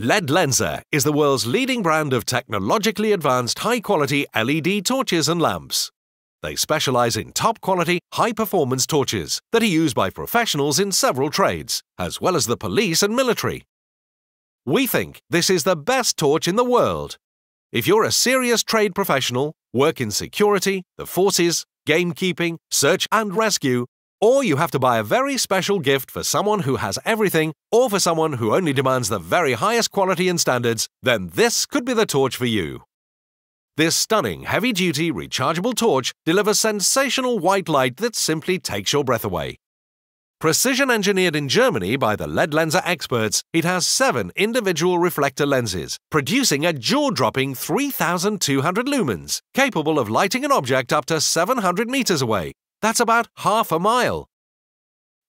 LED Lenser is the world's leading brand of technologically advanced high-quality LED torches and lamps. They specialize in top-quality, high-performance torches that are used by professionals in several trades, as well as the police and military. We think this is the best torch in the world. If you're a serious trade professional, work in security, the forces, gamekeeping, search and rescue, or you have to buy a very special gift for someone who has everything, or for someone who only demands the very highest quality and standards, then this could be the torch for you. This stunning, heavy duty, rechargeable torch delivers sensational white light that simply takes your breath away. Precision engineered in Germany by the LED Lenser experts, it has seven individual reflector lenses, producing a jaw dropping 3,200 lumens, capable of lighting an object up to 700 meters away that's about half a mile.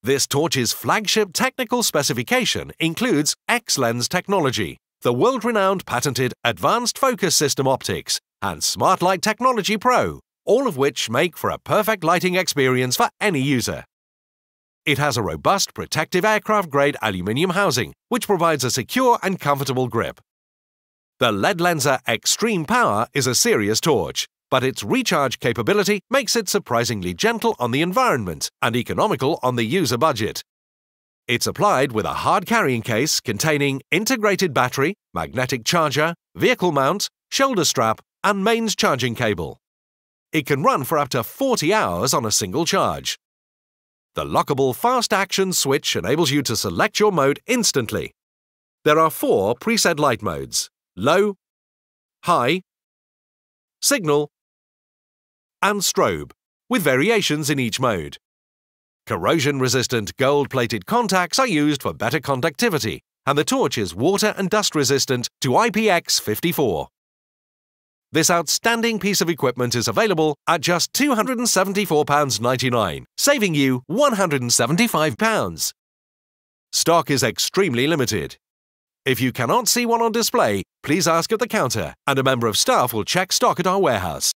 This torch's flagship technical specification includes X-Lens technology, the world-renowned patented Advanced Focus System optics, and Smart Light Technology Pro, all of which make for a perfect lighting experience for any user. It has a robust protective aircraft-grade aluminium housing, which provides a secure and comfortable grip. The LED Lenser Extreme Power is a serious torch, but its recharge capability makes it surprisingly gentle on the environment and economical on the user budget. It's applied with a hard carrying case containing integrated battery, magnetic charger, vehicle mount, shoulder strap, and mains charging cable. It can run for up to 40 hours on a single charge. The lockable fast action switch enables you to select your mode instantly. There are four preset light modes low, high, signal, and strobe, with variations in each mode. Corrosion-resistant gold-plated contacts are used for better conductivity, and the torch is water and dust resistant to IPX54. This outstanding piece of equipment is available at just £274.99, saving you £175. Stock is extremely limited. If you cannot see one on display, please ask at the counter, and a member of staff will check stock at our warehouse.